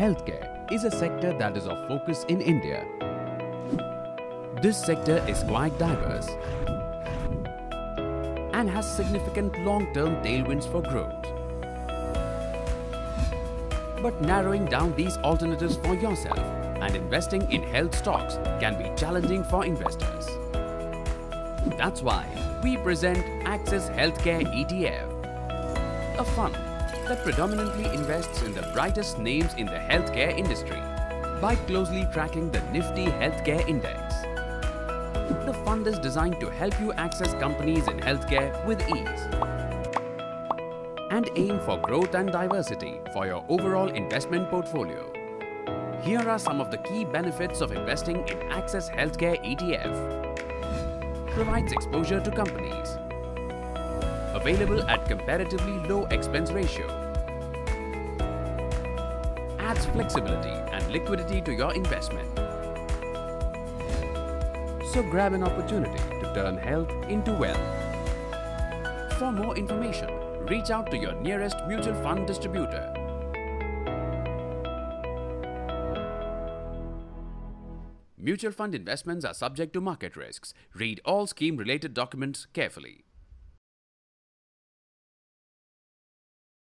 Healthcare is a sector that is of focus in India. This sector is quite diverse and has significant long-term tailwinds for growth. But narrowing down these alternatives for yourself and investing in health stocks can be challenging for investors. That's why we present Axis Healthcare ETF, a fund that predominantly invests in the brightest names in the healthcare industry by closely tracking the Nifty Healthcare Index. The fund is designed to help you access companies in healthcare with ease and aim for growth and diversity for your overall investment portfolio. Here are some of the key benefits of investing in Axis Healthcare ETF. Provides exposure to companies. Available at comparatively low expense ratio. Adds flexibility and liquidity to your investment. So grab an opportunity to turn health into wealth. For more information, reach out to your nearest mutual fund distributor. Mutual fund investments are subject to market risks. Read all scheme related documents carefully.